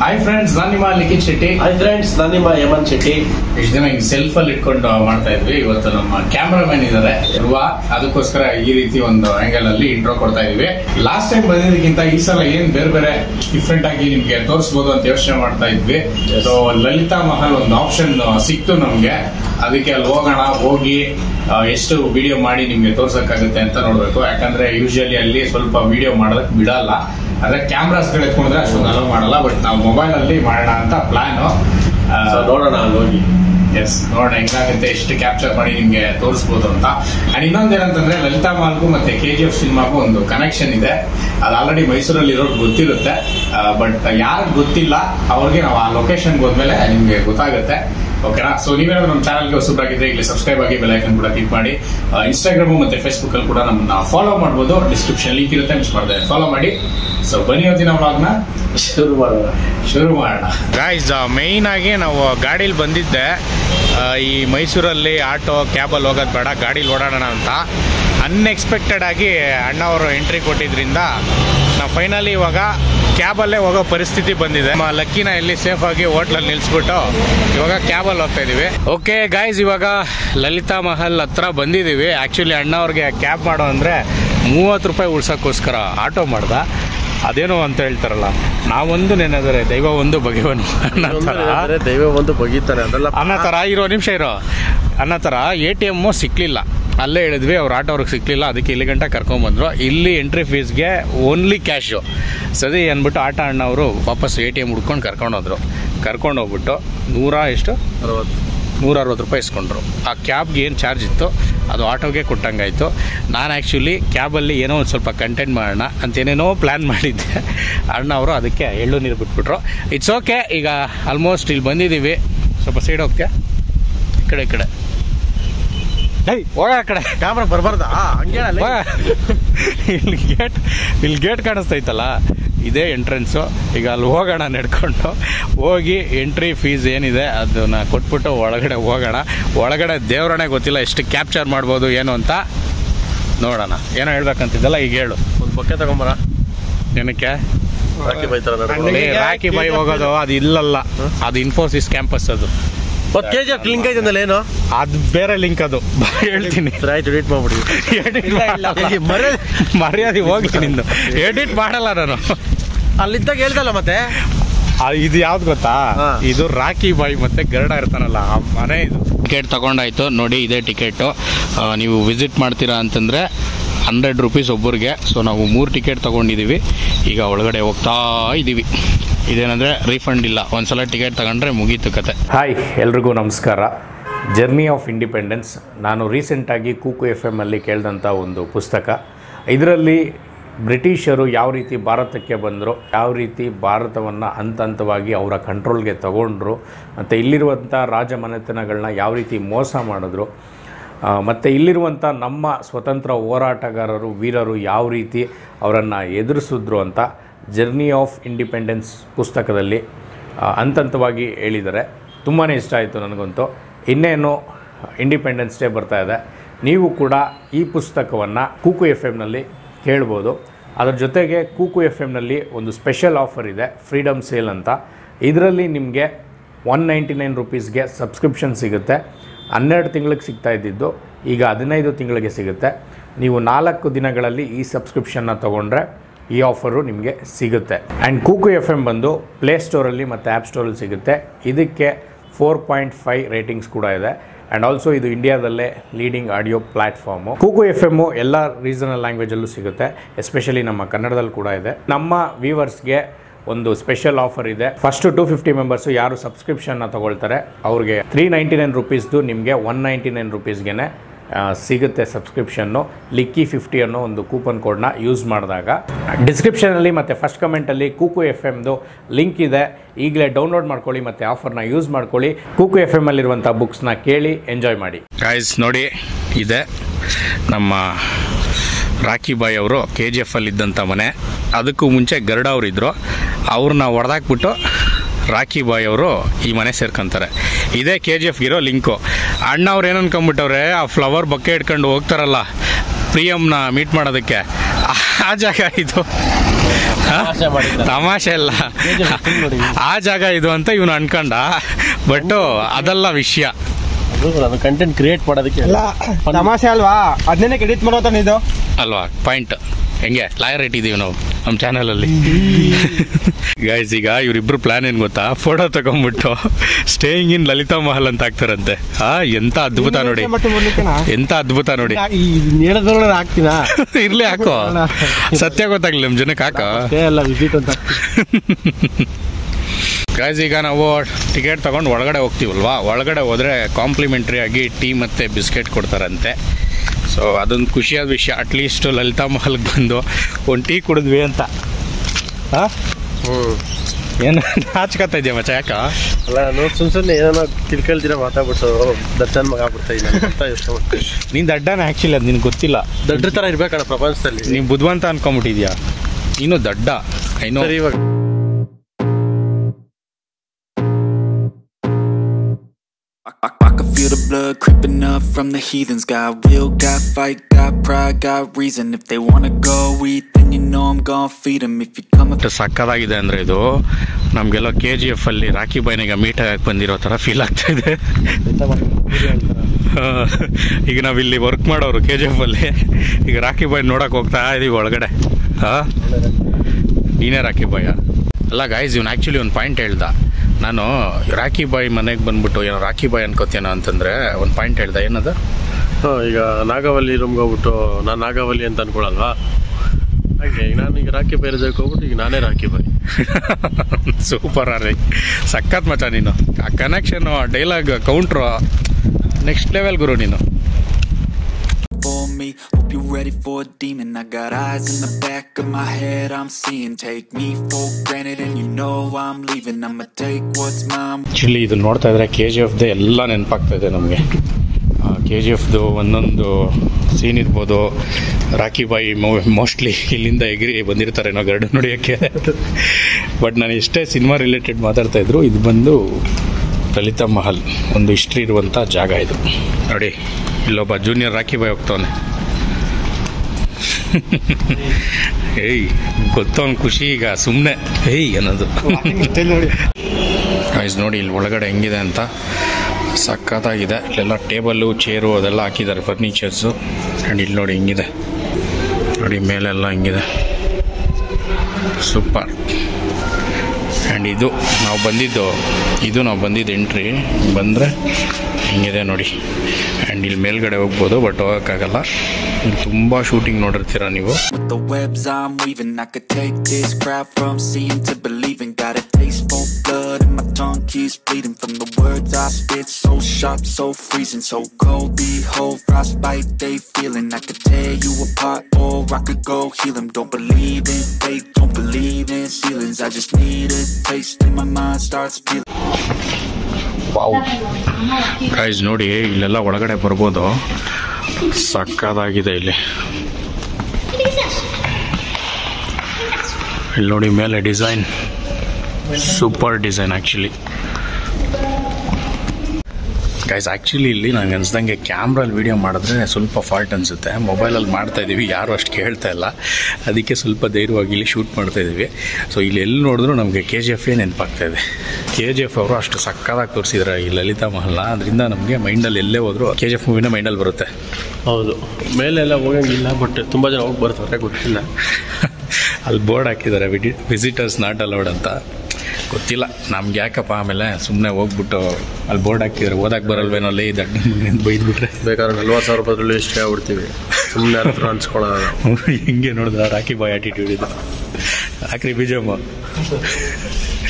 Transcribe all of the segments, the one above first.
Hi friends ನಾನು ನಿಮ್ಮ ಲಿಖಿತ್ Shetty. Hi friends ನಾನು ನಿಮ್ಮ ಹೇಮಂತ್ ಶೆಟ್ಟಿ. ಇಷ್ಟು ದಿನ ಹಿಂಗ್ ಸೆಲ್ಫ್ ಅಲ್ಲಿ ಇಟ್ಕೊಂಡು ಮಾಡ್ತಾ ಇದ್ವಿ. ಇವತ್ತು ನಮ್ಮ ಕ್ಯಾಮ್ರಾಮನ್ ಇದಾರೆ ಧ್ರುವ. ಅದಕ್ಕೋಸ್ಕರ ಈ ರೀತಿ ಒಂದು ಆಂಗಲ್ ಅಲ್ಲಿ ಇಂಟ್ರೋ ಕೊಡ್ತಾ ಇದೀವಿ. ಲಾಸ್ಟ್ ಟೈಮ್ ಬಂದಿದ್ದಕ್ಕಿಂತ ಈ ಸಲ ಏನ್ ಬೇರೆ ಬೇರೆ ಡಿಫ್ರೆಂಟ್ ಆಗಿ ನಿಮ್ಗೆ ತೋರಿಸಬಹುದು ಅಂತ ಯೋಚನೆ ಮಾಡ್ತಾ ಇದ್ವಿ. ಸೊ ಲಲಿತಾ ಮಹಲ್ ಒಂದು ಆಪ್ಷನ್ ಸಿಕ್ತು ನಮ್ಗೆ. ಅದಕ್ಕೆ ಅಲ್ಲಿ ಹೋಗೋಣ ಹೋಗಿ ಎಷ್ಟು ವಿಡಿಯೋ ಮಾಡಿ ನಿಮ್ಗೆ ತೋರ್ಸಕ್ಕಾಗುತ್ತೆ ಅಂತ ನೋಡ್ಬೇಕು. ಯಾಕಂದ್ರೆ ಯೂಶಲಿ ಅಲ್ಲಿ ಸ್ವಲ್ಪ ವಿಡಿಯೋ ಮಾಡೋದಕ್ ಬಿಡಲ್ಲ. ಅದೇ ಕ್ಯಾಮ್ರಾಸ್ಗಳು ಎತ್ಕೊಂಡ್ರೆ ಅಷ್ಟೊಂದು ಅಲೋ ಮಾಡಲ್ಲ ಬಟ್ ನಾವು ಮೊಬೈಲ್ ಅಲ್ಲಿ ಮಾಡೋಣ ಅಂತ ಪ್ಲಾನ್ ನೋಡೋಣ ಅಲ್ಲಿ ಹೋಗಿ ಎಸ್ ನೋಡೋಣ ಹೆಂಗಾಗುತ್ತೆ ಎಷ್ಟು ಕ್ಯಾಪ್ಚರ್ ಮಾಡಿ ನಿಮ್ಗೆ ತೋರಿಸ್ಬೋದು ಅಂತ. ಅಂಡ್ ಇನ್ನೊಂದೇನಂತಂದ್ರೆ ಲಲಿತಾ ಮಾಲ್ಗೂ ಮತ್ತೆ ಕೆ ಜಿ ಎಫ್ ಸಿನಿಮಾಗೂ ಒಂದು ಕನೆಕ್ಷನ್ ಇದೆ. ಅದು ಆಲ್ರೆಡಿ ಮೈಸೂರಲ್ಲಿ ಇರೋರು ಗೊತ್ತಿರುತ್ತೆ. ಬಟ್ ಯಾರು ಗೊತ್ತಿಲ್ಲ ಅವ್ರಿಗೆ ನಾವು ಆ ಲೊಕೇಶನ್ಗೆ ಹೋದ್ಮೇಲೆ ನಿಮ್ಗೆ ಗೊತ್ತಾಗುತ್ತೆ. ಓಕೆನಾ ಸೊ ನೀವೇನಾದ್ರೂ ನಮ್ಮ ಚಾನಲ್ಗೆ ಹೊಸಬ್ರಾಗಿದ್ರೆ ಇಲ್ಲಿ ಸಬ್ಸ್ಕ್ರೈಬ್ ಆಗಿ ಬೆಲೈಕನ್ ಕೂಡ ಕ್ಲಿಕ್ ಮಾಡಿ. ಇನ್ಸ್ಟಾಗ್ರಾಮ್ ಮತ್ತೆ ಫೇಸ್ಬುಕ್ ಅಲ್ಲಿ ಕೂಡ ನಮ್ಮನ್ನ ಫಾಲೋ ಮಾಡ್ಬೋದು. ಡಿಸ್ಕ್ರಿಪ್ಷನ್ ಲಿಂಕ್ ಇರುತ್ತೆ ಮಿಸ್ ಮಾಡಿದೆ. ಫಾಲೋ ಮಾಡಿ. ಸೊ ಬನ್ನಿ ಇವತ್ತಿನ ವ್ಲಾಗ್ನ ಶುರು ಮಾಡೋಣ. ಶುರು ಮಾಡೋಣ. ಗಾಯ್ಸ್ ಮೈನ್ ಆಗಿ ನಾವು ಗಾಡೀಲಿ ಬಂದಿದ್ದೆ. ಈ ಮೈಸೂರಲ್ಲಿ ಆಟೋ ಕ್ಯಾಬಲ್ಲಿ ಹೋಗೋದು ಬೇಡ, ಗಾಡೀಲಿ ಓಡಾಡೋಣ ಅಂತ. ಅನ್ಎಕ್ಸ್ಪೆಕ್ಟೆಡ್ ಆಗಿ ಅಣ್ಣ ಅವರು ಎಂಟ್ರಿ ಕೊಟ್ಟಿದ್ರಿಂದ ನಾವು ಫೈನಲಿ ಇವಾಗ ಕ್ಯಾಬಲ್ಲೇ ಹೋಗೋ ಪರಿಸ್ಥಿತಿ ಬಂದಿದೆ. ನಮ್ಮ ಲಕ್ಕಿನ ಇಲ್ಲಿ ಸೇಫ್ ಆಗಿ ಹೋಟ್ಲಲ್ಲಿ ನಿಲ್ಸ್ಬಿಟ್ಟು ಇವಾಗ ಕ್ಯಾಬಲ್ಲಿ ಹೋಗ್ತಾ ಇದೀವಿ. ಓಕೆ ಗಾಯ್ಸ್ ಇವಾಗ ಲಲಿತಾ ಮಹಲ್ ಹತ್ರ ಬಂದಿದ್ದೀವಿ ಆ್ಯಕ್ಚುಲಿ ಅಣ್ಣ ಅವ್ರಿಗೆ ಕ್ಯಾಬ್ ಮಾಡೋ ಅಂದರೆ ಮೂವತ್ತು ರೂಪಾಯಿ ಉಳ್ಸೋಕ್ಕೋಸ್ಕರ ಆಟೋ ಮಾಡ್ದ. ಅದೇನೋ ಅಂತ ಹೇಳ್ತಾರಲ್ಲ ನಾವೊಂದು ನೆನೆದರೆ ದೈವ ಒಂದು ಬಗೆವನು ಅನ್ನೋ ಥರ. ಅಂದ್ರೆ ದೈವ ಒಂದು ಬಗೀತಾರೆ ಅದೆಲ್ಲ ಅನ್ನೋ ಥರ ಇರೋ ನಿಮಿಷ ಇರೋ. ಅನ್ನೋ ಥರ ಎ ಟಿ ಎಮ್ಮು ಸಿಕ್ಕಲಿಲ್ಲ ಅಲ್ಲೇ ಹೇಳಿದ್ವಿ ಅವ್ರು ಆಟೋ ಅವ್ರಿಗೆ ಸಿಕ್ಲಿಲ್ಲ ಅದಕ್ಕೆ ಇಲ್ಲಿ ಗಂಟ ಕರ್ಕೊಂಬಂದ್ರು ಇಲ್ಲಿ ಎಂಟ್ರಿ ಫೀಸ್ಗೆ ಓನ್ಲಿ ಕ್ಯಾಶು ಸರಿ ಅಂದ್ಬಿಟ್ಟು ಆಟ ಅಣ್ಣವರು ವಾಪಸ್ ಎ ಟಿ ಎಂ ಹುಡ್ಕೊಂಡು ಕರ್ಕೊಂಡು ಹೋದ್ರು. ಕರ್ಕೊಂಡು ಹೋಗ್ಬಿಟ್ಟು ನೂರ ಎಷ್ಟು? ಅರವತ್ತು. ನೂರ ಅರವತ್ತು ರೂಪಾಯಿ ಇಸ್ಕೊಂಡ್ರು. ಆ ಕ್ಯಾಬ್ಗೆ ಏನು ಚಾರ್ಜ್ ಇತ್ತು? ಅದು ಆಟೋಗೆ ಕೊಟ್ಟಂಗಾಯಿತು. ನಾನು ಆ್ಯಕ್ಚುಲಿ ಕ್ಯಾಬಲ್ಲಿ ಏನೋ ಒಂದು ಸ್ವಲ್ಪ ಕಂಟೆಂಟ್ ಮಾಡೋಣ ಅಂತ ಏನೇನೋ ಪ್ಲ್ಯಾನ್ ಮಾಡಿದ್ದೆ. ಅಣ್ಣ ಅವರು ಅದಕ್ಕೆ ಎಳ್ಳು ನೀರು ಬಿಟ್ಬಿಟ್ರು. ಇಟ್ಸ್ ಓಕೆ ಈಗ ಆಲ್ಮೋಸ್ಟ್ ಇಲ್ಲಿ ಬಂದಿದ್ದೀವಿ. ಸ್ವಲ್ಪ ಸೈಡ್ ಹೋಗ್ತೀಯಾ? ಈ ಕಡೆ ಈ ಕಡೆ. ಏಯ್ ಹೋಗ ಆ ಕಡೆ. ಕ್ಯಾಮ್ರಾ ಬರಬಾರ್ದಾ? ಹಂಗೆ. ಇಲ್ಲಿ ಗೇಟ್ ಇಲ್ಲಿ ಗೇಟ್ ಕಾಣಿಸ್ತೈತಲ್ಲ ಇದೇ ಎಂಟ್ರೆನ್ಸು ಈಗ ಅಲ್ಲಿ ಹೋಗೋಣ ನಡ್ಕೊಂಡು. ಹೋಗಿ ಎಂಟ್ರಿ ಫೀಸ್ ಏನಿದೆ ಅದನ್ನ ಕೊಟ್ಬಿಟ್ಟು ಒಳಗಡೆ ಹೋಗೋಣ. ಒಳಗಡೆ ದೇವ್ರನೇ ಗೊತ್ತಿಲ್ಲ ಎಷ್ಟು ಕ್ಯಾಪ್ಚರ್ ಮಾಡ್ಬೋದು ಏನು ಅಂತ ನೋಡೋಣ. ಏನೋ ಹೇಳ್ಬೇಕಂತಿದ್ದಲ್ಲ ಈಗ ಹೇಳು. ಒಂದು ಬೊಕ್ಕೆ ತಗೊಂಬರ. ಏನಕ್ಕೆ? ರಾಕಿ ಬೈ ಹೋಗೋದು ಅದು ಇಲ್ಲಲ್ಲ. ಅದು ಇನ್ಫೋಸಿಸ್ ಕ್ಯಾಂಪಸ್ ಅದು. ಲಿಂಕ್ ಐತೆ ಏನು? ಅದು ಬೇರೆ ಲಿಂಕ್ ಅದು. ಹೇಳ್ತೀನಿ. ಆಯ್ತು ಡಿಲೀಟ್ ಮಾಡ್ಬಿಡಿ. ಎಡಿಟ್ ಇಲ್ಲ, ಇಲ್ಲ, ಇಲ್ಲ. ಮರ್ಯಾದೆ- ಮರ್ಯಾದೆ ಹೋಗ್ಲಿ ನಿಂದು. ಎಡಿಟ್ ಮಾಡಲ್ಲ ನಾನು. ಅಲ್ಲಿದ್ದಾಗ ಹೇಳ್ದಲ್ಲ ಮತ್ತೆ? ಆ, ಇದು ಯಾವ್ದು ಗೊತ್ತಾ? ಹಾ. ಇದು ರಾಕಿ ಬಾಯಿ ಮತ್ತೆ ಗರುಡ ಇರ್ತಾನಲ್ಲ ಆ ಮನೆ ಇದು. ಟಿಕೆಟ್ ತಗೊಂಡಾಯ್ತು. ನೋಡಿ ಇದೇ ಟಿಕೆಟು. ನೀವು ವಿಸಿಟ್ ಮಾಡ್ತೀರಾ ಅಂತಂದ್ರೆ ಹಂಡ್ರೆಡ್ ರುಪೀಸ್ ಒಬ್ಬರಿಗೆ. ಸೊ ನಾವು ಮೂರು ಟಿಕೆಟ್ ತಗೊಂಡಿದ್ದೀವಿ ಈಗ ಒಳಗಡೆ ಹೋಗ್ತಾ ಇದ್ದೀವಿ ಇದೇನಂದ್ರೆ ರೀಫಂಡ್ ಇಲ್ಲ. ಒಂದ್ಸಲ ಟಿಕೆಟ್ ತಗೊಂಡ್ರೆ ಮುಗೀತು ಕತೆ. ಹಾಯ್ ಎಲ್ರಿಗೂ ನಮಸ್ಕಾರ. ಜರ್ನಿ ಆಫ್ ಇಂಡಿಪೆಂಡೆನ್ಸ್ ನಾನು ರೀಸೆಂಟಾಗಿ ಕೂಕು ಎಫ್ ಎಂ ಅಲ್ಲಿ ಕೇಳಿದಂಥ ಒಂದು ಪುಸ್ತಕ. ಇದರಲ್ಲಿ ಬ್ರಿಟಿಷರು ಯಾವ ರೀತಿ ಭಾರತಕ್ಕೆ ಬಂದರು, ಯಾವ ರೀತಿ ಭಾರತವನ್ನು ಹಂತ ಹಂತವಾಗಿ ಅವರ ಕಂಟ್ರೋಲ್ಗೆ ತಗೊಂಡ್ರು, ಮತ್ತು ಇಲ್ಲಿರುವಂಥ ರಾಜಮನೆತನಗಳನ್ನ ಯಾವ ರೀತಿ ಮೋಸ ಮಾಡಿದ್ರು ಮತ್ತು ಇಲ್ಲಿರುವಂಥ ನಮ್ಮ ಸ್ವತಂತ್ರ ಹೋರಾಟಗಾರರು, ವೀರರು ಯಾವ ರೀತಿ ಅವರನ್ನು ಎದುರಿಸಿದ್ರು ಅಂತ ಜರ್ನಿ ಆಫ್ ಇಂಡಿಪೆಂಡೆನ್ಸ್ ಪುಸ್ತಕದಲ್ಲಿ ಹಂತವಾಗಿ ಹೇಳಿದ್ದಾರೆ. ತುಂಬಾ ಇಷ್ಟ ಆಯಿತು ನನಗಂತೂ. ಇನ್ನೇನು ಇಂಡಿಪೆಂಡೆನ್ಸ್ ಡೇ ಬರ್ತಾ ಇದೆ. ನೀವು ಕೂಡ ಈ ಪುಸ್ತಕವನ್ನು ಕೂಕು ಎಫ್ ಎಮ್ನಲ್ಲಿ ಕೇಳ್ಬೋದು. ಅದರ ಜೊತೆಗೆ ಕೂಕು ಎಫ್ ಎಮ್ನಲ್ಲಿ ಒಂದು ಸ್ಪೆಷಲ್ ಆಫರ್ ಇದೆ ಫ್ರೀಡಮ್ ಸೇಲ್ ಅಂತ. ಇದರಲ್ಲಿ ನಿಮಗೆ ಒನ್ ನೈಂಟಿ ನೈನ್ ರುಪೀಸ್ಗೆ ಸಬ್ಸ್ಕ್ರಿಪ್ಷನ್ ಸಿಗುತ್ತೆ. ಹನ್ನೆರಡು ತಿಂಗಳಿಗೆ ಸಿಗ್ತಾ ಇದ್ದಿದ್ದು, ಈಗ ಹದಿನೈದು ತಿಂಗಳಿಗೆ ಸಿಗುತ್ತೆ. ನೀವು ನಾಲ್ಕು ದಿನಗಳಲ್ಲಿ ಈ ಸಬ್ಸ್ಕ್ರಿಪ್ಷನ್ನ ತೊಗೊಂಡ್ರೆ ಈ ಆಫರು ನಿಮಗೆ ಸಿಗುತ್ತೆ. ಆ್ಯಂಡ್ ಕೂಕು ಎಫ್ ಎಂ ಬಂದು ಪ್ಲೇ ಸ್ಟೋರಲ್ಲಿ ಮತ್ತು ಆ್ಯಪ್ ಸ್ಟೋರಲ್ಲಿ ಸಿಗುತ್ತೆ. ಇದಕ್ಕೆ ಫೋರ್ ಪಾಯಿಂಟ್ ಫೈವ್ ರೇಟಿಂಗ್ಸ್ ಕೂಡ ಇದೆ. ಆ್ಯಂಡ್ ಆಲ್ಸೋ ಇದು ಇಂಡಿಯಾದಲ್ಲೇ leading audio platform Kuku F M ಎಲ್ಲ ರೀಸನಲ್ ಲ್ಯಾಂಗ್ವೇಜಲ್ಲೂ ಸಿಗುತ್ತೆ ಎಸ್ಪೆಷಲಿ ನಮ್ಮ ಕನ್ನಡದಲ್ಲಿ ಕೂಡ ಇದೆ. ನಮ್ಮ ವ್ಯೂವರ್ಸ್ಗೆ ಒಂದು ಸ್ಪೆಷಲ್ ಆಫರ್ ಇದೆ. ಫಸ್ಟ್ ಟು ಫಿಫ್ಟಿ ಮೆಂಬರ್ಸು ಯಾರು ಸಬ್ಸ್ಕ್ರಿಪ್ಷನ್ನ ತೊಗೊಳ್ತಾರೆ, ಅವ್ರಿಗೆ ತ್ರೀ ನೈಂಟಿ ನೈನ್ ರುಪೀಸ್ದು ನಿಮಗೆ ಒನ್ ನೈಂಟಿ ನೈನ್ ರುಪೀಸ್ಗೆ ಸಿಗುತ್ತೆ ಸಬ್ಸ್ಕ್ರಿಪ್ಷನ್ನು. ಲಿಕ್ಕಿ ಫಿಫ್ಟಿ ಅನ್ನೋ ಒಂದು ಕೂಪನ್ ಕೋಡ್ನ ಯೂಸ್ ಮಾಡಿದಾಗ. ಡಿಸ್ಕ್ರಿಪ್ಷನಲ್ಲಿ ಮತ್ತು ಫಸ್ಟ್ ಕಮೆಂಟಲ್ಲಿ ಕೂಕು ಎಫ್ ಎಮ್ದು ಲಿಂಕ್ ಇದೆ. ಈಗಲೇ ಡೌನ್ಲೋಡ್ ಮಾಡ್ಕೊಳ್ಳಿ ಮತ್ತು ಆಫರ್ನ ಯೂಸ್ ಮಾಡ್ಕೊಳ್ಳಿ. ಕೂಕು ಎಫ್ ಎಂ ಅಲ್ಲಿರುವಂಥ ಬುಕ್ಸ್ನ ಕೇಳಿ ಎಂಜಾಯ್ ಮಾಡಿ. ಗಾಯ್ಸ್ ನೋಡಿ, ಇದೆ ನಮ್ಮ ರಾಖಿ ಬಾಯ್ ಅವರು ಕೆ ಜಿ ಎಫ್ ಅಲ್ಲಿದ್ದಂಥ ಮನೆ. ಅದಕ್ಕೂ ಮುಂಚೆ ಗರ್ಡ ಅವರು ಇದ್ದರು ಅವ್ರನ್ನ ಹೊಡೆದಾಕ್ಬಿಟ್ಟು ರಾಖಿ ಬಾಯ್ ಅವರು ಈ ಮನೆ ಸೇರ್ಕೊಂತಾರೆ. ಇದೇ ಕೆ ಜಿ ಎಫ್ಗಿರೋ ಲಿಂಕು. ಅಣ್ಣ ಅವ್ರು ಏನು ಅನ್ಕೊಂಬಿಟ್ಟವ್ರೆ ಆ ಫ್ಲವರ್ ಬಕ್ಕೆ ಇಟ್ಕೊಂಡು ಹೋಗ್ತಾರಲ್ಲ ಪ್ರಿಯಮ್ನ ಮೀಟ್ ಮಾಡೋದಕ್ಕೆ. ಆ ಜಾಗ ಇದು. ತಮಾಷೆ ಅಲ್ಲ. ಆ ಜಾಗ ಇದು ಅಂತ ಇವನು ಅನ್ಕೊಂಡ. ಬಟ್ ಅದಲ್ಲ ವಿಷಯ. ಅದು ಕಂಟೆಂಟ್ ಕ್ರಿಯೇಟ್ ಮಾಡೋದಕ್ಕೆ ಅಲ್ಲ ತಮಾಷೆ ಅಲ್ವಾ? ಅದನ್ನೇ ಎಡಿಟ್ ಮಾಡೋತಾನೆ ಇದು? ಅಲ್ವಾ ಪಾಯಿಂಟ್ ಹೆಂಗೆ? ಲಾಯರ್ ಇಟ್ಟಿದ್ದೀವಿ ನಾವು ನಮ್ಮ ಚಾನಲಲ್ಲಿ. ಗೈಸ್ ಈಗ ಇವರಿಬ್ರು ಪ್ಲಾನ್ ಏನು ಗೊತ್ತಾ? ಫೋಟೋ ತಗೊಂಡ್ಬಿಟ್ಟು ಸ್ಟೇಯಿಂಗ್ ಇನ್ ಲಲಿತಾ ಮಹಲ್ ಅಂತ ಹಾಕ್ತಾರಂತೆ. ಆ ಎಂತ ಅದ್ಭುತ ನೋಡಿ. ಎಂತ ಅದ್ಭುತ ನೋಡಿ. ಇರ್ಲಿ ಹಾಕೋ. ಸತ್ಯ ಗೊತ್ತಾಗ್ಲಿ ನಮ್ಮ ಜನಕ್ಕೆ ಹಾಕೋ. ಗೈಸ್ ಈಗ ನಾವು ಟಿಕೆಟ್ ತಗೊಂಡು ಒಳಗಡೆ ಹೋಗ್ತೀವಲ್ವಾ? ಒಳಗಡೆ ಹೋದ್ರೆ ಕಾಂಪ್ಲಿಮೆಂಟ್ರಿ ಆಗಿ ಟೀ ಮತ್ತೆ ಬಿಸ್ಕೆಟ್ ಕೊಡ್ತಾರಂತೆ. ಸೊ ಅದೊಂದು ಖುಷಿಯಾದ ವಿಷಯ. ಅಟ್ಲೀಸ್ಟ್ ಲಲಿತಾ ಮಹಲ್ಗೆ ಬಂದು ಒಂದು ಟೀ ಕುಡಿದ್ವಿ ಅಂತ. ಆ? ಏನು ನಾಚ್ಕೊತಾ ಇದೆಯಾ ಮಚ್ಚ ಯಾಕ? ಅಲ್ಲ ನೋಡಿ ಸುಮ್ ಸುಮ್ಮನೆ ಏನೋ ತಿಳ್ಕೊಳ್ತೀರ ಮಾತಾಡ್ಬಿಟ್ಟು ದರ್ಶನ್ ಮಗ ಆಗ್ಬಿಡ್ತಾ ಇದ್ದೀನಿ ನೀನು ದಡ್ಡನ ಆ್ಯಕ್ಚುಲಿ ಅದು ನಿನ್ಗೆ ಗೊತ್ತಿಲ್ಲ. ದೊಡ್ಡ ತರ ಇರ್ಬೇಕಣ್ಣ ಪ್ರಪಂಚದಲ್ಲಿ. ನೀನ್ ಬುದ್ಧಿವಂತ ಅನ್ಕೊಂಬಿಟ್ಟಿದ್ಯಾ ನೀನು ದಡ್ಡ ಐನೋ ಇವಾಗ blood creeping up from the heathens. Got will, got fight, got pride, got reason. If they wanna go eat, then you know I'm gonna feed them. If you come up ಸಕ್ಕದಾಗಿದೆ ಅಂದರೆ ಇದು ನಮಗೆಲ್ಲ K G F ಅಲ್ಲಿ rakhi ಬೈನಿಗೆ meet ಆಗಕ್ಕೆ ಬಂದಿರೋ ಥರ feel ಆಗ್ತಾ ಇದೆ ಈಗ ಇಲ್ಲಿ ವರ್ಕ್ ಮಾಡೋರು ಕೆ ಜಿ ಎಫ್ ಅಲ್ಲಿ ಈಗ ರಾಖಿ ಬಾಯ್ ನೋಡಕ್ ಹೋಗ್ತಾ ಇದೀವಿ ಒಳಗಡೆ ಹಾ ನೀನೇ ರಾಖಿ ಬಾಯ ಅಲ್ಲ ಗಾಯ್ಸ್ ಇವ್ನು ಆ್ಯಕ್ಚುಲಿ ಒಂದು ಪಾಯಿಂಟ್ ಹೇಳ್ದ ನಾನು ರಾಖಿ ಬಾಯಿ ಮನೆಗೆ ಬಂದ್ಬಿಟ್ಟು ಏನೋ ರಾಖಿ ಬಾಯಿ ಅನ್ಕೋತೇನೋ ಅಂತಂದ್ರೆ ಒಂದು ಪಾಯಿಂಟ್ ಹೇಳ್ದೆ ಏನದು? ಹಾಂ ಈಗ ನಾಗವಲ್ಲಿ ರೂಮ್ಗೆ ಹೋಗ್ಬಿಟ್ಟು ನಾನು ನಾಗವಲ್ಲಿ ಅಂತ ಅನ್ಕೊಳಲ್ವಾ? ಹಾಗೆ ಈಗ ನಾನು ಈಗ ರಾಖಿ ಬಾಯಿ ಜಾಗಕ್ಕೆ ಹೋಗ್ಬಿಟ್ಟು ಈಗ ನಾನೇ ರಾಖಿ ಬಾಯಿ ಸೂಪರ್ ಆರ್ ಸಖತ್ ಮಚ ನೀನು. ಆ connection dialogue counter next level ಗುರು ನೀನು. Ready for a demon. I got eyes in the back of my head, I'm seeing. Take me for granted, and you know I'm leaving. I'ma take what's mine. Actually ಇದು ನೋಡ್ತಾ ಇದ್ರೆ K G ಎಫ್ದು ಎಲ್ಲ ನೆನಪಾಗ್ತಾ ಇದೆ ನಮಗೆ K G ಎಫ್ದು ಒಂದೊಂದು scene ಇರ್ಬೋದು ರಾಖಿ ಬಾಯಿ mostly ಇಲ್ಲಿಂದ ಎಗ್ರಿ ಬಂದಿರ್ತಾರೆನೋ ಗಾರ್ಡನ್ ನೋಡಿಯೋಕ್ಕೆ ಬಟ್ ನಾನು ಎಷ್ಟೇ ಸಿನಿಮಾ ರಿಲೇಟೆಡ್ ಮಾತಾಡ್ತಾ ಇದ್ರು ಇದು ಬಂದು ಲಲಿತಾ ಮಹಲ್ ಒಂದು ಹಿಸ್ಟ್ರಿ ಇರುವಂಥ ಜಾಗ ಇದು ನೋಡಿ ಇಲ್ಲೊಬ್ಬ ಜೂನಿಯರ್ ರಾಖಿ ಬಾಯ್ ಹೋಗ್ತವನೆ ಏಯ್ ಗೊತ್ತವನ್ ಖುಷಿ ಈಗ ಸುಮ್ಮನೆ ಏಯ್ ಅನ್ನೋದು. ಗೈಸ್ ನೋಡಿ, ಇಲ್ಲಿ ಒಳಗಡೆ ಹೆಂಗಿದೆ ಅಂತ. ಸಖತ್ತಾಗಿದೆ. ಇಲ್ಲೆಲ್ಲ ಟೇಬಲ್ಲು, ಚೇರು ಅದೆಲ್ಲ ಹಾಕಿದ್ದಾರೆ ಫರ್ನಿಚರ್ಸು. ಆ್ಯಂಡ್ ಇಲ್ಲಿ ನೋಡಿ ಹಿಂಗಿದೆ. ನೋಡಿ, ಮೇಲೆಲ್ಲ ಹಿಂಗಿದೆ. ಸೂಪರ್ ಆ್ಯಂಡ್ ಇದು, ನಾವು ಬಂದಿದ್ದು, ಇದು ನಾವು ಬಂದಿದ್ದು ಎಂಟ್ರಿ ಬಂದರೆ ಹಿಂಗಿದೆ ನೋಡಿ ಆ್ಯಂಡ್ ಇಲ್ಲಿ ಮೇಲ್ಗಡೆ ಹೋಗ್ಬೋದು ಬಟ್ ಹೋಗೋಕ್ಕಾಗಲ್ಲ ಇಲ್ಲಿ ತುಂಬ ಶೂಟಿಂಗ್ ನೋಡಿರ್ತೀರ ನೀವು With the webs I'm weaving, I could take this crowd from seeing to believing. Got a taste for blood, and my tongue keeps bleeding from the words I spit. So sharp, so freezing, so cold. Behold, frostbite they feeling. I could tear you apart, or I could go heal them. Don't believe in fate, don't believe in. I just need a taste, and my mind starts feeling. Wow guys ನೋಡಿ ಇಲ್ಲೆಲ್ಲ ಒಳಗಡೆ ಬರ್ಬೋದು ಸಕ್ಕದಾಗಿದೆ ಇಲ್ಲಿ ಇಲ್ಲಿ ನೋಡಿ ಮೇಲೆ design super design actually guys actually ಇಲ್ಲಿ ನನಗೆ ಅನ್ಸ್ದಂಗೆ ಕ್ಯಾಮ್ರಲ್ಲಿ ವೀಡಿಯೋ ಮಾಡಿದ್ರೆ ಸ್ವಲ್ಪ ಫಾಲ್ಟ್ ಅನಿಸುತ್ತೆ. ಮೊಬೈಲಲ್ಲಿ ಮಾಡ್ತಾ ಇದ್ದೀವಿ ಯಾರು ಅಷ್ಟು ಕೇಳ್ತಾ ಇಲ್ಲ. ಅದಕ್ಕೆ ಸ್ವಲ್ಪ ಧೈರ್ಯವಾಗಿ ಇಲ್ಲಿ ಶೂಟ್ ಮಾಡ್ತಾ ಇದ್ದೀವಿ ಸೊ ಇಲ್ಲಿ ಎಲ್ಲಿ ನೋಡಿದ್ರು ನಮಗೆ ಕೆ ಜಿ ಎಫ್ ನೆನಪಾಗ್ತಾ ಇದೆ. ಕೆ ಜಿ ಎಫ್ ಅವರು ಅಷ್ಟು ಸಕ್ಕದಾಗಿ ತೋರಿಸಿದ್ರೆ ಈ ಲಲಿತಾ ಮಹಲ್ನ. ಅದರಿಂದ ನಮಗೆ ಮೈಂಡಲ್ಲಿ ಎಲ್ಲೇ ಹೋದ್ರು ಕೆ ಜಿ ಎಫ್ ಮೂವಿನ ಮೈಂಡಲ್ಲಿ ಬರುತ್ತೆ. ಹೌದು. ಮೇಲೆಲ್ಲ ಹೋಗಂಗಿಲ್ಲ ಬಟ್ ತುಂಬ ಜನ ಹೋಗಿ ಬರ್ತಾರೆ ಗೊತ್ತಿಲ್ಲ. ಅಲ್ಲಿ ಬೋರ್ಡ್ ಹಾಕಿದ್ದಾರೆ ವಿಡಿ ವಿಸಿಟರ್ಸ್ ನಾಟ್ ಅಲೌಡ್ ಅಂತ. ಗೊತ್ತಿಲ್ಲ. ನಮ್ಗೆ ಯಾಕಪ್ಪ ಆಮೇಲೆ ಸುಮ್ಮನೆ ಹೋಗ್ಬಿಟ್ಟು ಅಲ್ಲಿ ಬೋರ್ಡ್ ಹಾಕ್ತಿದ್ರೆ ಓದಕ್ಕೆ ಬರಲ್ವೇನೋ ಅಲ್ಲೇ ದಡ್ಡ ಬೈದ್ಬಿಟ್ರೆ. ಬೇಕಾದ್ರೆ ನಲ್ವತ್ತು ಸಾವಿರ ರೂಪಾಯಿ ಇಷ್ಟೇ ಆಗ್ಬಿಡ್ತೀವಿ. ಸುಮ್ಮನೆ ಹತ್ರ ಅನ್ಸ್ಕೊಳ್ಳೋಣ ಹಿಂಗೆ ನೋಡಿದ್ರೆ ರಾಕಿ ಬಾಯ್ ಆಟಿಟ್ಯೂಡ್ ಇದು. ರಾಕ್ರಿ ಬಿಜಮ್ಮ.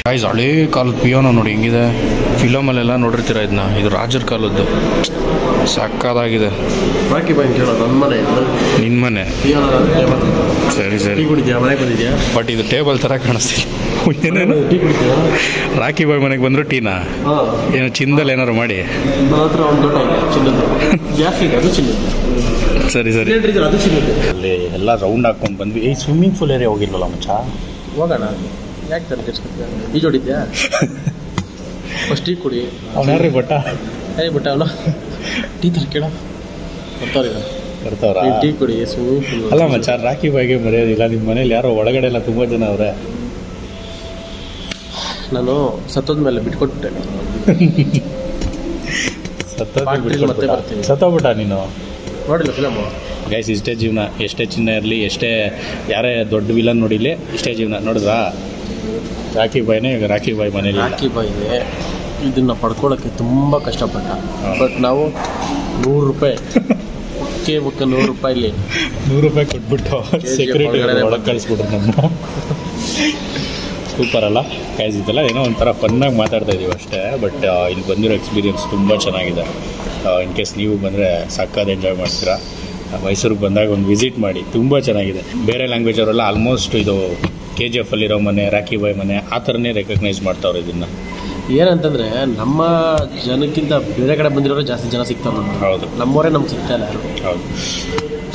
ಗಾಯ್ಸ್ ಹಳೇ ಕಾಲದ ಪಿಯೋನೋ ನೋಡಿ ಹಿಂಗಿದೆ. ಫಿಲಮಲ್ಲೆಲ್ಲ ನೋಡಿರ್ತೀರ ಇದನ್ನ? ಇದು ರಾಜರ ಕಾಲದ್ದು. ಸಕ್ಕದಾಗಿದೆ ರಾಕಿ ಬಾಯ್ ಕೇಳೋ ನನ್ನ ಮನೆ ನಿನ್ನ ಮನೆ? ಸರಿ ಸರಿ. ಕುಡಿದ್ಯಾ? ಮನೆಗೆ ಬಂದಿದ್ಯಾ? ಬಟ್ ಇದು ಟೇಬಲ್ ಥರ ಕಾಣಿಸ್ತಿಲ್ಲ. ಏನೇನು ಟೀ ಕುಡಿದ್ಯಾ? ರಾಕಿ ಬಾಯ್ ಮನೆಗೆ ಬಂದ್ರು ಟೀನಾ? ಏನೋ ಚಿಂದಲ್ ಚಿನ್ನದಲ್ಲಿ ಏನಾರು ಮಾಡಿ ಸರಿ ಸರಿ. ಅಲ್ಲಿ ಎಲ್ಲ ರೌಂಡ್ ಹಾಕೊಂಡು ಬಂದ್ವಿ. ಈ ಸ್ವಿಮ್ಮಿಂಗ್ ಪೂಲ್ ಏರಿಯಾ ಹೋಗಿಲ್ವಲ್ಲ ಮಚ್ಚ? ಹೋಗೋಣ. ಯಾಕೆ ತಲೆ ಕೆಡ್ಸ್ಕೊತೀಯ? ಫಸ್ಟ್ ಟೀ ಕುಡಿ. ಬಟ್ಟ ಏಯ್ ಬಿಟ್ಟ ಅಲ್ಲ ಟೀ ತರ್ಕೇಳ ಬರ್ತಾವ್ರ? ಬರ್ತಾವ್ರಾ ಟೀ ಕುಡಿ ಅಲ್ಲ ಮಚ್ಚ ರಾಖಿ ಬಾಯಿಗೆ ಮರೆಯೋದಿಲ್ಲ ನಿಮ್ಮ ಮನೇಲಿ ಯಾರೋ ಒಳಗಡೆ ಎಲ್ಲ ತುಂಬಾ ಜನ ಅವ್ರೆ. ನಾನು ಸತ್ತೋದ್ಮೇಲೆ ಮೇಲೆ ಬಿಟ್ಕೊಟ್ಟೆ. ಸತ್ತೋಗ್ಬಿಟ್ಟ ನೀನು? ನೋಡಿಲ್ಲ ಫಿಲಮು ಗೈಸ್ ಇಷ್ಟೇ ಜೀವನ ಎಷ್ಟೇ ಚಿನ್ನ ಇರಲಿ ಎಷ್ಟೇ ಯಾರೇ ದೊಡ್ಡ ವಿಲನ್ ನೋಡಿಲಿ ಇಷ್ಟೇ ಜೀವನ. ನೋಡಿದ್ರಾ? ರಾಖಿ ಬಾಯ್ನೇ ಈಗ ರಾಖಿ ಬಾಯ್ ಮನೇಲಿ. ರಾಖಿ ಬಾಯಿದೆ ಇದನ್ನ ಪಡ್ಕೊಳ್ಳೋಕ್ಕೆ ತುಂಬ ಕಷ್ಟಪಟ್ಟ. ಬಟ್ ನಾವು ನೂರು ರೂಪಾಯಿ ಕೇಬಕ್ಕೆ ಬುಕ್ಕ ನೂರು ರೂಪಾಯಿಲಿ ನೂರು ರೂಪಾಯಿ ಕೊಟ್ಬಿಟ್ಟು ಸೆಕ್ಯೂರಿಟಿ ಒಳಗೆ ಕಳಿಸ್ಬಿಟ್ರು ನಮ್ಮ. ಸೂಪರ್ ಅಲ್ಲ. ಕ್ಯಾಸ್ ಇದೆಲ್ಲ ಏನೋ ಒಂಥರ ಫನ್ನಾಗಿ ಮಾತಾಡ್ತಾ ಇದೀವಿ ಅಷ್ಟೇ. ಬಟ್ ಇಲ್ಲಿ ಬಂದಿರೋ ಎಕ್ಸ್ಪೀರಿಯನ್ಸ್ ತುಂಬ ಚೆನ್ನಾಗಿದೆ. ಇನ್ ಕೇಸ್ ನೀವು ಬಂದರೆ ಸಕ್ಕತ್ ಎಂಜಾಯ್ ಮಾಡ್ತೀರಾ. ಮೈಸೂರಿಗೆ ಬಂದಾಗ ಒಂದು ವಿಸಿಟ್ ಮಾಡಿ. ತುಂಬ ಚೆನ್ನಾಗಿದೆ. ಬೇರೆ ಲ್ಯಾಂಗ್ವೇಜ್ ಅವರೆಲ್ಲ ಆಲ್ಮೋಸ್ಟ್ ಇದು ಕೆ ಜಿ ಎಫ್ ಅಲ್ಲಿರೋ ಮನೆ ರಾಖಿ ಬಾಯ್ ಮನೆ ಆ ಥರನೇ ರೆಕಗ್ನೈಸ್ ಮಾಡ್ತಾವ್ರೆ ಇದನ್ನು. ಏನಂತಂದ್ರೆ ನಮ್ಮ ಜನಕ್ಕಿಂತ ಬೇರೆ ಕಡೆ ಬಂದಿರೋರು ಜಾಸ್ತಿ ಜನ ಸಿಗ್ತಾರೆ ನಮ್ಗೆ ಹೌದು. ನಮ್ಮವರೇ ನಮ್ಗೆ ಸಿಗ್ತಾ ಇಲ್ಲ ಯಾರು. ಹೌದು.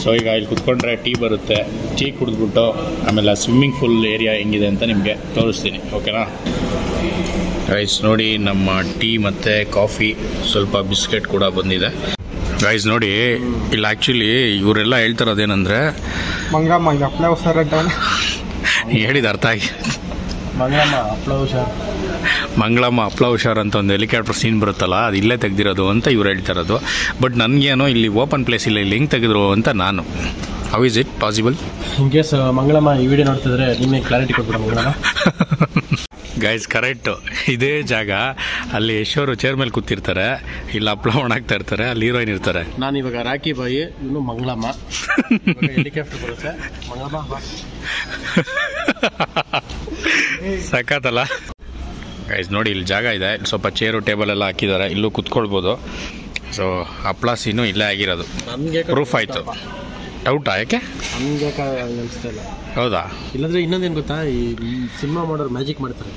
ಸೊ ಈಗ ಇಲ್ಲಿ ಕುತ್ಕೊಂಡ್ರೆ ಟೀ ಬರುತ್ತೆ ಟೀ ಕುಡಿದ್ಬಿಟ್ಟು ಆಮೇಲೆ ಸ್ವಿಮ್ಮಿಂಗ್ ಪೂಲ್ ಏರಿಯಾ ಹೆಂಗಿದೆ ಅಂತ ನಿಮಗೆ ತೋರಿಸ್ತೀನಿ ಓಕೆನಾ ರೈಸ್ ನೋಡಿ ನಮ್ಮ ಟೀ ಮತ್ತು ಕಾಫಿ ಸ್ವಲ್ಪ ಬಿಸ್ಕೆಟ್ ಕೂಡ ಬಂದಿದೆ. ರೈಸ್ ನೋಡಿ ಇಲ್ಲಿ ಆ್ಯಕ್ಚುಲಿ ಇವರೆಲ್ಲ ಹೇಳ್ತಾರದೇನೆಂದರೆ ಮಂಗಮ್ಮ ಅಪ್ಲೈ ಹೇಳಿದ ಅರ್ಥ ಆಗಿ. ಮಂಗಮ್ಮ ಹಪ್ಪಳ ಹುಷಾರ್ ಮಂಗಳಮ್ಮ ಅಪ್ಲ ಹುಷಾರ್ ಅಂತ ಒಂದು ಹೆಲಿಕಾಪ್ಟರ್ ಸೀನ್ ಬರುತ್ತಲ್ಲ ಅದು ಇಲ್ಲೇ ತೆಗ್ದಿರೋದು ಅಂತ ಇವ್ರು ಹೇಳ್ತಾ ಇರೋದು. ಬಟ್ ನನಗೇನೋ ಇಲ್ಲಿ ಓಪನ್ ಪ್ಲೇಸ್ ಇಲ್ಲ ಇಲ್ಲಿ ಹೆಂಗೆ ತೆಗೆದ್ರು ಅಂತ ನಾನು. How is it possible in case Mangalamma ಈ ವಿಡಿಯೋ ನೋಡ್ತಿದ್ರೆ ನಿಮಗೆ ಕ್ಲಾರಿಟಿ ಕೊಟ್ಬಿಡ ಮಂಗಳಮ್ಮ? ಗೈಸ್ ಕರೆಕ್ಟು ಇದೇ ಜಾಗ ಅಲ್ಲಿ ಯಶೋರು ಚೇರ್ ಮೇಲೆ ಕೂತಿರ್ತಾರೆ. ಇಲ್ಲಿ ಹಪ್ಳ ಒಣಾಗ್ತಾ ಇರ್ತಾರೆ ಅಲ್ಲಿ ಹೀರೋಯಿನ್ ಇರ್ತಾರೆ. ನಾನು ಇವಾಗ ರಾಖಿ ಬಾಯಿ ಇವನು ಮಂಗಳಮ್ಮ. ಹೆಲಿಕಾಪ್ಟರ್ ಬರುತ್ತೆ. ಮಂಗಳಮ್ಮ. ಸಖತ್ತಲ್ಲ ಗೈಸ್ ನೋಡಿ ಇಲ್ಲಿ ಜಾಗ ಇದೆ. ಸ್ವಲ್ಪ ಚೇರು ಟೇಬಲ್ ಎಲ್ಲ ಹಾಕಿದ್ದಾರೆ. ಇಲ್ಲೂ ಕುತ್ಕೊಳ್ಬೋದು. ಸೊ ಹಪ್ಪಳ ಸೀನು ಇಲ್ಲೇ ಆಗಿರೋದು. ಪ್ರೂಫ್ ಆಯಿತು. ಡೌಟಾ ಯಾಕೆ? ಹೌದಾ? ಇಲ್ಲಾಂದ್ರೆ ಇನ್ನೊಂದೇನು ಗೊತ್ತಾ? ಈ ಸಿನಿಮಾ ಮಾಡೋರು ಮ್ಯಾಜಿಕ್ ಮಾಡ್ತಾರೆ.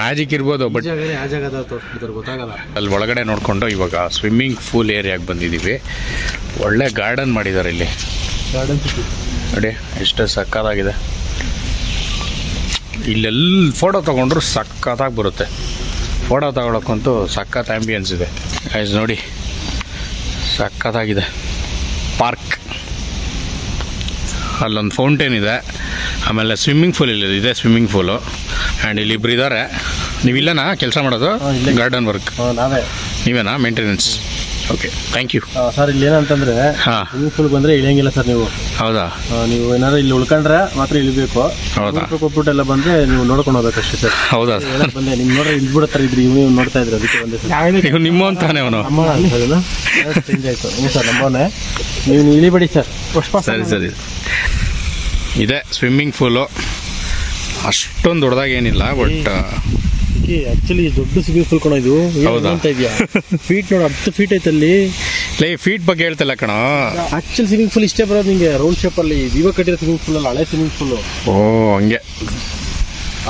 ಮ್ಯಾಜಿಕ್ ಇರ್ಬೋದು ಬಟ್ ಆ ಜಾಗದ ತೋರಿಸ್ಬಿಡ್ತಾರೆ ಗೊತ್ತಾಗಲ್ಲ. ಅಲ್ಲಿ ಒಳಗಡೆ ನೋಡಿಕೊಂಡು ಇವಾಗ ಸ್ವಿಮ್ಮಿಂಗ್ ಫೂಲ್ ಏರಿಯಾಗೆ ಬಂದಿದ್ದೀವಿ. ಒಳ್ಳೆ ಗಾರ್ಡನ್ ಮಾಡಿದ್ದಾರೆ ಇಲ್ಲಿ. ಗಾರ್ಡನ್ ನೋಡಿ ಎಷ್ಟು ಸಕ್ಕತ್ತಾಗಿದೆ. ಇಲ್ಲೆಲ್ಲ ಫೋಟೋ ತೊಗೊಂಡ್ರು ಸಖತ್ತಾಗಿ ಬರುತ್ತೆ. ಫೋಟೋ ತಗೊಳಕ್ಕಂತೂ ಸಖತ್ ಆ್ಯಂಬಿಯನ್ಸ್ ಇದೆ. ಆಯ್ತು ನೋಡಿ. ಸಖತ್ತಾಗಿದೆ. ಪಾರ್ಕ್ ಅಲ್ಲೊಂದು ಫೌಂಟೇನ್ ಇದೆ. ಆಮೇಲೆ ಸ್ವಿಮ್ಮಿಂಗ್ ಫೂಲ್ ಇಲ್ಲಿ ಇದೆ ಸ್ವಿಮ್ಮಿಂಗ್ ಫೂಲು ಆ್ಯಂಡ್ ಇಲ್ಲಿ ಇಬ್ಬರು ಇದ್ದಾರೆ ನೀವು ಇಲ್ಲನಾ ಕೆಲಸ ಮಾಡೋದು? ಗಾರ್ಡನ್ ವರ್ಕ್ ನಾವೇ. ನೀವೇನಾ maintenance okay thank you sir ಇಲ್ಲಿ ಏನಂತಂದ್ರೆ ಹಾ. ಸ್ವಿಮ್ಮಿಂಗ್ ಪೂಲ್ ಬಂದ್ರೆ ಇಳಿಯಂಗಿಲ್ಲ ಸರ್ ನೀವು. ಹೌದಾ? ಆ, ನೀವು ಏನಾದ್ರು ಇಲ್ಲಿ ಉಳ್ಕೊಂಡ್ರೆ ಮಾತ್ರ ಇಳಿಬೇಕು. ಹೌದಾ? ಕೊಟ್ಬಿಟ್ಟು ಎಲ್ಲ ಬಂದ್ರೆ ನೀವು ನೋಡ್ಕೊಂಡು ಹೋಗ್ಬೇಕಷ್ಟೇ ಸರ್. ಹೌದಾ? ಹೇಳಕ್ ಬಂದೆ ನಿಮ್ ನೋಡ್ರೆ ಬಿಡತ್ತಾರೆ ಇದ್ರಿ ನೀವು ನೋಡ್ತಾ ಇದ್ರೆ ಅದಕ್ಕೆ ಬಂದೆ ಸರ್. ನೀವು ನಿಮ್ಮ ಅಂತಾನೆ ಅವನು. ನಮ್ಮ ಚೇಂಜ್ ಆಯ್ತು. ಹ್ಞೂ ಸರ್ ನಮ್ಮನೆ ನೀವು ಇಳಿಬೇಡಿ ಸರ್. ಸರಿ. ಸರಿ ಇದೆ ಸ್ವಿಮ್ಮಿಂಗ್ ಪೂಲು ಅಷ್ಟೊಂದು ದೊಡ್ಡದಾಗಿ ಏನಿಲ್ಲ ಬಟ್ ಆಕ್ಚುಲಿ ದೊಡ್ಡ ಸ್ವಿಮ್ಮಿಂಗ್ ಪೂಲ್ ಕಣ ಇದು? ಅಂತ ಇದೆಯಾ? ಫೀಟ್ ನೋಡು ಹತ್ತು ಫೀಟ್ ಐತಲ್ಲಿ. ಲೇ ಫೀಟ್ ಬಗ್ಗೆ ಹೇಳ್ತಲ್ಲ ಕಣ. ಆಕ್ಚುಲಿ ಸ್ವಿಮ್ಮಿಂಗ್ ಪೂಲ್ ಇಷ್ಟೇ ಬರೋದು ನಿಂಗೆ ರೌಂಡ್ ಶೇಪ್ ಅಲ್ಲಿ. ಇವಾಗ ಕಟ್ಟಿರೋ ಸ್ವಿಮ್ಮಿಂಗ್ ಪೂಲ್ ಅಲ್ಲ ಹಳೆ ಸ್ವಿಮ್ಮಿಂಗ್ ಪೂಲ್ ಓ ಹಂಗೆ.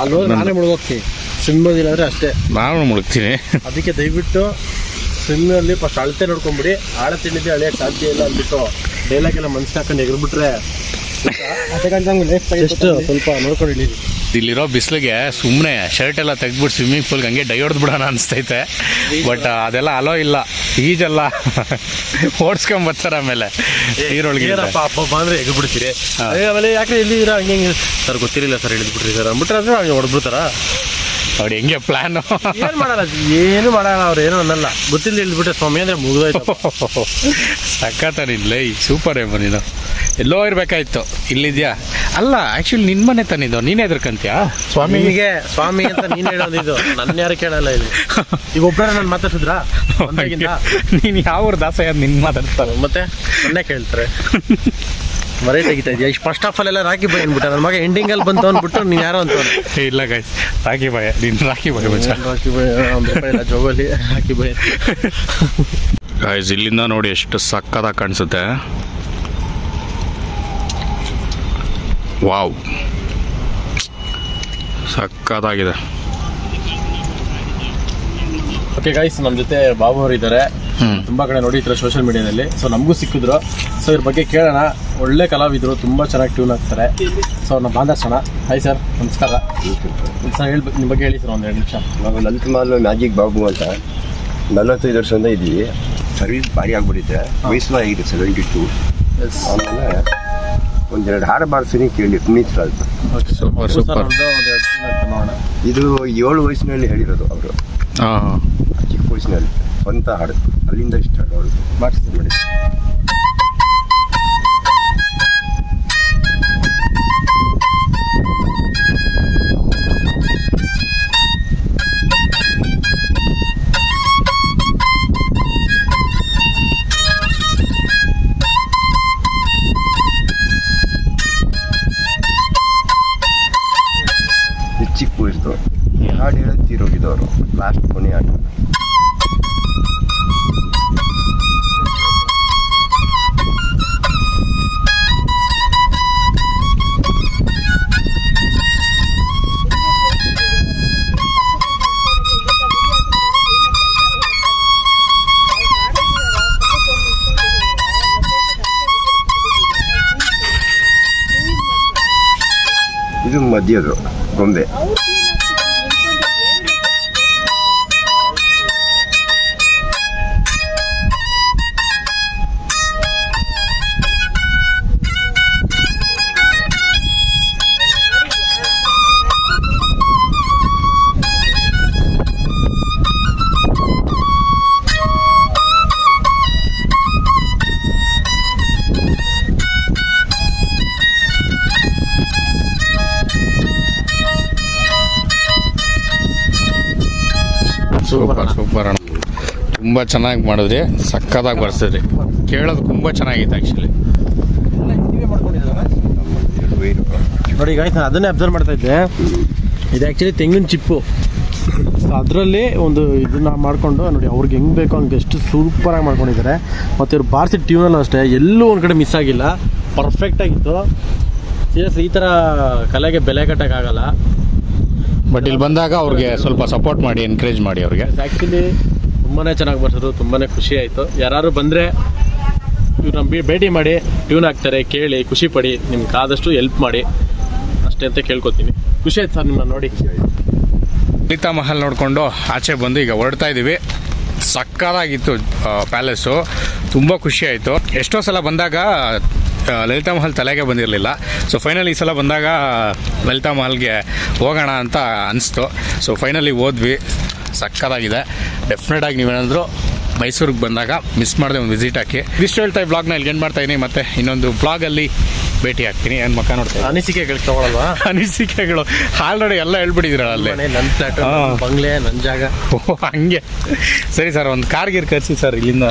ಅಲ್ಲಿ ಹೋದ್ರೆ ನಾನೇ ಮುಳುಗೋಗ್ತೀನಿ. ಸ್ವಿಮ್ ಇಲ್ಲ ಅಂದ್ರೆ ಅಷ್ಟೇ. ನಾನು ಮುಳುಗ್ತೀನಿ. ಅದಕ್ಕೆ ದಯವಿಟ್ಟು ಸ್ವಿಮ್ಮಲ್ಲಿ ಫಸ್ಟ್ ಅಳತೆ ನೋಡ್ಕೊಂಬಿಡಿ. ಆಳ ತಿಂಡಿದ್ದೆ ಹಳೆ ಸಾಧ್ಯ ಇಲ್ಲ ಅಂದ್ಬಿಟ್ಟು ಡೈಲಾಗ್ ಎಲ್ಲ ಮನ್ಸಿಗೆ ಹಾಕೊಂಡು ಎಗರ್ಬಿಟ್ರೆ. ಸ್ವಲ್ಪ ನೋಡ್ಕೊಂಡು ಇಳೀರಿ ಇಲ್ಲಿರೋ ಬಿಸಿಲಿಗೆ ಸುಮ್ಮನೆ ಶರ್ಟ್ ಎಲ್ಲ ತೆಗೆದ್ಬಿಟ್ಟು ಸ್ವಿಮ್ಮಿಂಗ್ ಪೂಲ್ಗೆ ಹಂಗೆ ಡೈ ಹೊಡೆದು ಬಿಡೋಣ ಅನಿಸ್ತೈತೆ. ಬಟ್ ಅದೆಲ್ಲ ಅಲೋ ಇಲ್ಲ. ಈಜಲ್ಲ. ಓಡಿಸ್ಕೊಂಬರ್ತಾರೆ ಆಮೇಲೆ. ನೀರೊಳಗೆ ಅಂದ್ರೆ ಎಗ್ಬಿಡ್ತೀರಿ? ಬಿಡ್ತೀರಿ ಆಮೇಲೆ ಯಾಕೆ ಇಲ್ಲಿ ಹಂಗೆ ಸರ್ ಗೊತ್ತಿರಲಿಲ್ಲ ಸರ್ ಇಳಿದ್ಬಿಟ್ರಿ ಸರ್ ಅಂದ್ಬಿಟ್ರೆ ಅಂದ್ರೆ ಹಂಗೆ ಹೊಡೆದ್ಬಿಡ್ತಾರ? ಅವ್ರು ಹೆಂಗೆ ಪ್ಲಾನ್ ಏನು ಮಾಡಲ್ಲ ಏನು ಮಾಡಲ್ಲ ಅವ್ರು ಏನು ಅನ್ನಲ್ಲ. ಗೊತ್ತಿಲ್ಲ ಇಳಿದ್ಬಿಟ್ಟೆ ಸ್ವಾಮಿ ಅಂದ್ರೆ ಮುಗಿದೋಯ್ತು. ಸಖತ್ತಾನಿಲ್ಲ ಈಗ ಸೂಪರ್ ಏಮೋ ನೀನು ಎಲ್ಲೋ ಇರ್ಬೇಕಾಯ್ತು. ಇಲ್ಲಿದ್ಯಾ? ಅಲ್ಲ ಆಕ್ಚುಲಿ ನಿನ್ ಮನೆ ತಂದಿದ್ದು ನೀನೇ ಎದ್ರಕಂತೀಯಾ ಸ್ವಾಮಿ ನಿಮಗೆ ಸ್ವಾಮಿ ಅಂತ ನೀನ್ ಹೇಳೋದಿದ್ದು ನನ್ನ ಯಾರು ಕೇಳಲ್ಲ ಇದು ಈಗ ಒಬ್ಬರ ನಾನು ಮಾತಾಡ್ಸಿದ್ರಾ? ನೀನು ಯಾವ ಊರ್ ನಿನ್ನ ನಿನ್ ಮಾತಾಡ್ತಾರೆ ಮತ್ತೆ? ಮೊನ್ನೆ ಕೇಳ್ತಾರೆ. ಮರೆ ತೆಗಿತಾ ಇದೆಯಾ? ಇಷ್ಟು ಫಸ್ಟ್ ಆಫ್ ಆಲ್ ಎಲ್ಲ ರಾಕಿ ಬಾಯ್ ಅಂದ್ಬಿಟ್ಟ. ನನ್ನ ಮಗ ಎಂಡಿಂಗ್ ಅಲ್ಲಿ ಬಂತು ಅಂದ್ಬಿಟ್ಟು ನೀನು ಯಾರೋ ಅಂತ ಇಲ್ಲ ಗಾಯ್ಸ್ ರಾಕಿ ಬಾಯ ನೀನು ರಾಕಿ ಬಾಯ್ ಮಚ್ಚ. ರಾಕಿ ಬಾಯ್? ಜೋಗಲಿ ಇಲ್ಲ ರಾಕಿ ಬೈ ಗಾಯ್ಸ್ ಇಲ್ಲಿಂದ ನೋಡಿ ಎಷ್ಟು ಸಕ್ಕತ್ತಾಗಿ ಕಾಣಿಸುತ್ತೆ. ವಾವ್ ಸಕ್ಕತ್ತಾಗಿದೆ. ಓಕೆ ಗಾಯ್ಸ್ ನಮ್ಮ ಜೊತೆ ಬಾಬು ಅವರು ಇದ್ದಾರೆ ತುಂಬಾ ಕಡೆ ನೋಡಿದ್ರೆ ಸೋಷಿಯಲ್ ಮೀಡಿಯಾದಲ್ಲಿ ಸೊ ನಮಗೂ ಸಿಕ್ಕಿದ್ರು. ಸೊ ಇದ್ರ ಬಗ್ಗೆ ಕೇಳೋಣ. ಒಳ್ಳೆ ಕಲಾವಿದರು ತುಂಬಾ ಚೆನ್ನಾಗಿ ಟ್ಯೂನ್ ಆಗ್ತಾರೆ. ಸೊ ನಮ್ಮ ಬಾಂಧರ್ಸೋಣ. ಹಾಯ್ ಸರ್ ನಮಸ್ಕಾರ. ಸರ್ ಹೇಳ್ಬೇಕು ನಿಮ್ಮ ಬಗ್ಗೆ ಹೇಳಿ ಸರ್ ಒಂದು ಎರಡು ನಿಮಿಷ. ನಾವು ನಂತಮಾಲ್ ಮ್ಯಾಜಿಕ್ ಬಾಬು ಅಂತ. ನಲವತ್ತೈದು ವರ್ಷದಿಂದ ಇದ್ದೀವಿ. ಸರ್ವಿಸ್ ಭಾರಿ ಆಗ್ಬಿಟ್ಟಿದೆ. ವಯಸ್ಸು ಆಗಿದೆ ಸೆವೆಂಟಿ ಟೂ ಆಮೇಲೆ ಒಂದೆರಡು ಹಾಡು ಬಾರಿಸ್ತೀನಿ ಕೇಳಿ ಪುನೀತ್ ರಾಜ್. ಇದು ಏಳು ವಯಸ್ಸಿನಲ್ಲಿ ಹೇಳಿರೋದು ಅವರು. ಚಿಕ್ಕ ವಯಸ್ಸಿನಲ್ಲಿ. ಸ್ವಂತ ಹಾಡು. ಅಲ್ಲಿಂದ ಇಷ್ಟ ಅವಳು ಮಾಡಿಸ್ತೀನಿ ನೋಡಿ ಇದು ಮಧ್ಯದು ಗೊಂಬೆ ಸೂಪರ್ ತುಂಬ ಚೆನ್ನಾಗಿ ಮಾಡಿದ್ರಿ. ಸಕ್ಕತ್ತಾಗಿ ಬರ್ಸಿದ್ರಿ. ಕೇಳೋದು ತುಂಬ ಚೆನ್ನಾಗಿತ್ತು ಆ್ಯಕ್ಚುಲಿ ನೋಡಿ ಗಾಯ್ಸ್ ನಾನು ಅದನ್ನೇ ಅಬ್ಸರ್ವ್ ಮಾಡ್ತಾ ಇದ್ದೆ. ಇದು ಆ್ಯಕ್ಚುಲಿ ತೆಂಗಿನ ಚಿಪ್ಪು. ಅದರಲ್ಲಿ ಒಂದು ಇದನ್ನ ಮಾಡಿಕೊಂಡು ನೋಡಿ ಅವ್ರಿಗೆ ಹೆಂಗೆ ಬೇಕೋ ಹಂಗೆ ಎಷ್ಟು ಸೂಪರಾಗಿ ಮಾಡ್ಕೊಂಡಿದ್ದಾರೆ ಮತ್ತು ಇವ್ರು ಬಾರಿಸಿ ಟ್ಯೂನಲ್ಲೂ ಅಷ್ಟೇ ಎಲ್ಲೂ ಒಂದು ಕಡೆ ಮಿಸ್ ಆಗಿಲ್ಲ. ಪರ್ಫೆಕ್ಟ್ ಆಗಿತ್ತು. ಸೀರಿಯಸ್ ಈ ಥರ ಕಲೆಗೆ ಬೆಲೆ ಕಟ್ಟೋಕ್ಕಾಗಲ್ಲ ಬಟ್ ಇಲ್ಲಿ ಬಂದಾಗ ಅವ್ರಿಗೆ ಸ್ವಲ್ಪ ಸಪೋರ್ಟ್ ಮಾಡಿ ಎನ್ಕರೇಜ್ ಮಾಡಿ ಅವ್ರಿಗೆ. ಆ್ಯಕ್ಚುಲಿ ತುಂಬಾ ಚೆನ್ನಾಗಿ ಬರ್ಸಿದ್ರು ತುಂಬಾ ಖುಷಿ ಆಯ್ತು. ಯಾರು ಬಂದರೆ ಇವ್ರು ನಮ್ಮ ಭೇಟಿ ಮಾಡಿ ಟ್ಯೂನ್ ಹಾಕ್ತಾರೆ, ಕೇಳಿ, ಖುಷಿ ಪಡಿ, ನಿಮ್ಗೆ ಆದಷ್ಟು ಹೆಲ್ಪ್ ಮಾಡಿ. ಅಷ್ಟೇ ಅಂತ ಕೇಳ್ಕೊತೀನಿ. ಖುಷಿ ಆಯ್ತು ಸರ್ ನಿಮ್ಮನ್ನ ನೋಡಿ. ಲಲಿತಾ ಮಹಲ್ ನೋಡಿಕೊಂಡು ಆಚೆ ಬಂದು ಈಗ ಹೊರಡ್ತಾ ಇದ್ದೀವಿ ಸಕ್ಕತ್ತಾಗಿತ್ತು ಪ್ಯಾಲೇಸು ತುಂಬ ಖುಷಿ ಆಯಿತು. ಎಷ್ಟೋ ಸಲ ಬಂದಾಗ ಲಲಿತಾ ಮಹಲ್ ತಲೆಗೆ ಬಂದಿರಲಿಲ್ಲ. ಸೊ ಫೈನಲ್ ಈ ಸಲ ಬಂದಾಗ, ಲಲಿತಾ ಮಹಲ್ಗೆ ಹೋಗೋಣ ಅಂತ ಅನಿಸ್ತು. ಸೊ ಫೈನಲಿ ಹೋದ್ವಿ. ಸಕ್ಕತ್ತಾಗಿದೆ. ಡೆಫಿನೆಟ್ ಆಗಿ ನೀವೇನಾದರೂ ಮೈಸೂರಿಗೆ ಬಂದಾಗ ಮಿಸ್ ಮಾಡದೆ ಒಂದು ವಿಸಿಟ್ ಹಾಕಿ. ಇಷ್ಟು ಹೇಳ್ತಾ ಬ್ಲಾಗ್ನ ಇಲ್ಲಿ ಎಂಡ್ ಮಾಡ್ತಾ ಇದ್ದೀನಿ ಮತ್ತೆ ಇನ್ನೊಂದು ಬ್ಲಾಗಲ್ಲಿ ಭೇಟಿ ಆಗ್ತೀನಿ ಏನು ಮಕ್ಕ ನೋಡ್ತೀನಿ ಅನಿಸಿಕೆಗಳು ತಗೊಳಲ್ವಾ? ಅನಿಸಿಕೆಗಳು. ಆಲ್ರೆಡಿ ಎಲ್ಲ ಹೇಳ್ಬಿಟ್ಟಿದ್ರ ಅಲ್ಲೇ. ಮನೆ ನನ್ನ ಫ್ಲಾಟ್ ಬಂಗ್ಲೆ ನನ್ನ ಜಾಗ. ಓ ಹಂಗೆ. ಸರಿ ಸರ್ ಒಂದು ಕಾರ್ ಗೀರ್ ಕರ್ಸಿ ಸರ್ ಇಲ್ಲಿಂದ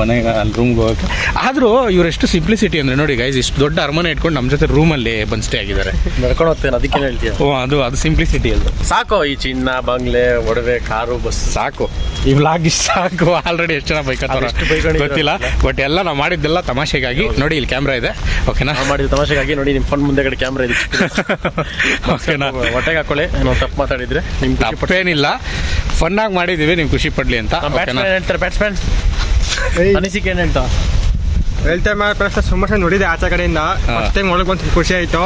ಮನೆಗೆ ಅಲ್ಲಿ ರೂಮ್ಗೆ ಹೋಗಕ್ಕೆ. ಆದರೂ ಇವರೆಷ್ಟು ಸಿಂಪ್ಲಿಸಿಟಿ ಅಂದ್ರೆ ನೋಡಿ ಗೈಸ್ ಇಷ್ಟು ದೊಡ್ಡ ಅರಮನೆ ಇಟ್ಕೊಂಡು ನಮ್ಮ ಜೊತೆ ರೂಮಲ್ಲಿ ಬಂದ್ ಸ್ಟೇ ಆಗಿದ್ದಾರೆ. ನಡ್ಕೊಂಡು ಹೋಗ್ತೇನೆ ಅದಕ್ಕೆ ಹೇಳ್ತೀಯ? ಓ ಅದು ಅದು ಸಿಂಪ್ಲಿಸಿಟಿ ಅದು ಸಾಕು ಈ ಚಿನ್ನ ಬಂಗ್ಲೆ ಒಡವೆ ಕಾರು ಬಸ್. ಸಾಕು. ಈ ವ್ಲಾಗ್ ಇಷ್ಟು ಸಾಕು. ಆಲ್ರೆಡಿ ಎಷ್ಟು ಜನ ಬೈಕ್ ಗೊತ್ತಿಲ್ಲ. ಬಟ್ ಎಲ್ಲ ನಾವು ಮಾಡಿದ್ದೆಲ್ಲ ತಮಾಷೆಗಾಗಿ ನೋಡಿ ಇಲ್ಲಿ ಕ್ಯಾಮ್ರಾ ಇದೆ. ಓಕೆನಾ ಮಾಡಿದ ತಮಾಷೆಗಾಗಿ ನೋಡಿ ನಿಮ್ಮ ಫೋನ್ ಮುಂದೆ ಕಡೆ ಕ್ಯಾಮ್ರಾ ಇದೆ ಓಕೆನಾ ಹೊಟ್ಟೆಗೆ ಹಾಕೊಳ್ಳಿ. ನಾವು ತಪ್ಪು ಮಾತಾಡಿದ್ರೆ ನಿಮ್ಗೆ ತಪ್ಪೇನಿಲ್ಲ. ಫನ್ನಾಗಿ ಮಾಡಿದ್ದೀವಿ ನೀವು ಖುಷಿ ಪಡ್ಲಿ ಅಂತ. ಓಕೆನಾ ಬ್ಯಾಟ್ಸ್ಮನ್ ಹೇಳ್ತಾರೆ ಬ್ಯಾಟ್ಸ್ಮನ್ ಅನಿಸಿಕೆ ಏನು ಹೇಳ್ತಾ? ಹೇಳ್ತಾ ಪ್ರಶ್ನೆ ಸುಮಾರು ನೋಡಿದೆ ಆಚೆ ಕಡೆಯಿಂದ. ಫಸ್ಟ್ ಟೈಮ್ ಒಳಗೆ ಖುಷಿ ಆಯ್ತು.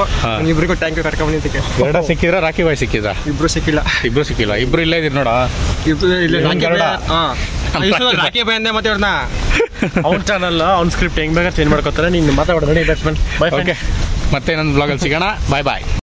ಇಬ್ರಿಗೂ ಟ್ಯಾಂಕ್ ಯು ಕರ್ಕೊಂಡ್ ಬಂದಿದ್ದಕ್ಕೆ. ಎರಡ ಸಿಕ್ಕಿದ್ರ ರಾಕಿ ಬಾಯ್ ಸಿಕ್ಕಿದ ಇಬ್ರು ಸಿಕ್ಕಿಲ್ಲ. ಇಬ್ರು ಸಿಕ್ಕಿಲ್ಲ. ಇಬ್ರು ಇಲ್ಲೇ ಇದ್ದೀರಿ ನೋಡ. ಇಬ್ರು ಇಲ್ಲ ರಾಕಿ ಬಾಯ್ ಅಂದೆ ಮತ್ತೆ ಇವ್ರನ್ನ. ಅವ್ನ ಚಾನಲ್ ಅವ್ನ ಸ್ಕ್ರಿಪ್ಟ್ ಹೆಂಗ್ ಬೇಕಾದ್ರೆ ಚೇಂಜ್ ಮಾಡ್ಕೋತಾರೆ. ನೀನು ಮಾತಾಡೋದು ನೋಡಿ ಬ್ಯಾಟ್ಸ್ಮನ್ ಬೈ ಓಕೆ ಮತ್ತೆ ಇನ್ನೊಂದು ಬ್ಲಾಗಲ್ಲಿ ಸಿಗೋಣ. ಬಾಯ್ ಬಾಯ್